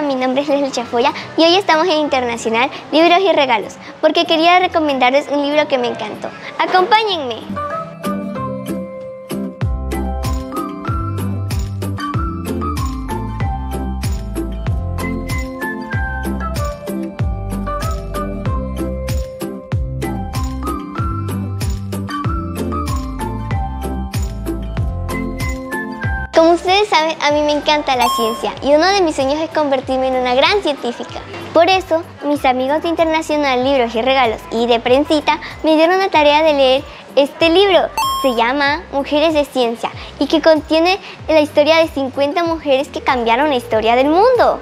mi nombre es Leslie Chafoya y hoy estamos en Internacional Libros y Regalos porque quería recomendarles un libro que me encantó. ¡Acompáñenme! Ustedes saben, a mí me encanta la ciencia y uno de mis sueños es convertirme en una gran científica. Por eso, mis amigos de Internacional Libros y Regalos y de Prensita me dieron la tarea de leer este libro. Se llama Mujeres de Ciencia y que contiene la historia de 50 mujeres que cambiaron la historia del mundo.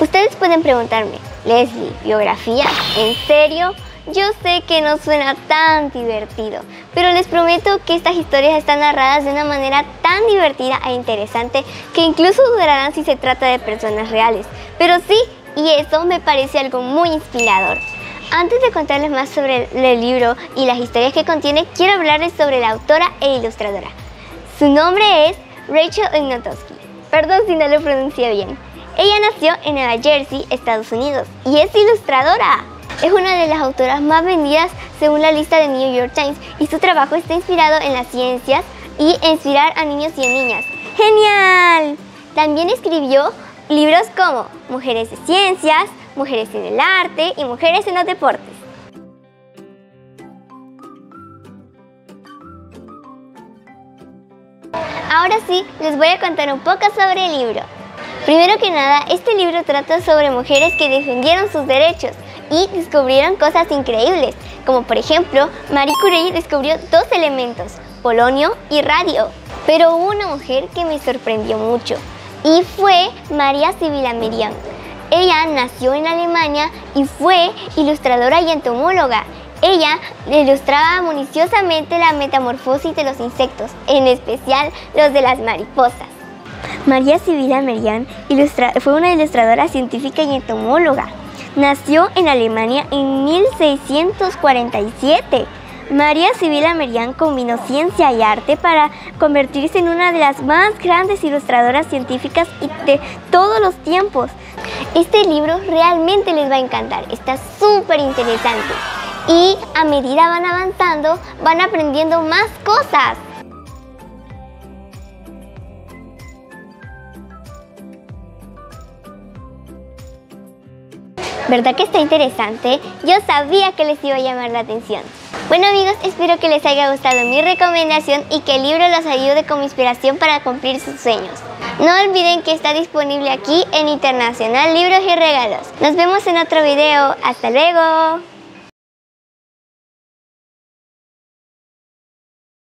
Ustedes pueden preguntarme, Leslie, ¿biografía? ¿En serio? Yo sé que no suena tan divertido, pero les prometo que estas historias están narradas de una manera tan divertida e interesante que incluso dudarán si se trata de personas reales. Pero sí, y eso me parece algo muy inspirador. Antes de contarles más sobre el libro y las historias que contiene, quiero hablarles sobre la autora e ilustradora. Su nombre es Rachel Ignatowski. Perdón si no lo pronuncié bien. Ella nació en Nueva Jersey, Estados Unidos, y es ilustradora. Es una de las autoras más vendidas según la lista de New York Times y su trabajo está inspirado en las ciencias y inspirar a niños y a niñas. ¡Genial! También escribió libros como Mujeres de Ciencias, Mujeres en el Arte y Mujeres en los Deportes. Ahora sí, les voy a contar un poco sobre el libro. Primero que nada, este libro trata sobre mujeres que defendieron sus derechos y descubrieron cosas increíbles, como por ejemplo, Marie Curie descubrió dos elementos, polonio y radio. Pero hubo una mujer que me sorprendió mucho y fue María Sibila Merian. Ella nació en Alemania y fue ilustradora y entomóloga. Ella ilustraba municiosamente la metamorfosis de los insectos, en especial los de las mariposas. María Sibila Merian fue una ilustradora científica y entomóloga. Nació en Alemania en 1647. María Sibila Merian combinó ciencia y arte para convertirse en una de las más grandes ilustradoras científicas de todos los tiempos. Este libro realmente les va a encantar, está súper interesante. Y a medida van avanzando, van aprendiendo más cosas. ¿Verdad que está interesante? Yo sabía que les iba a llamar la atención. Bueno amigos, espero que les haya gustado mi recomendación y que el libro los ayude como inspiración para cumplir sus sueños. No olviden que está disponible aquí en Internacional Libros y Regalos. Nos vemos en otro video. ¡Hasta luego!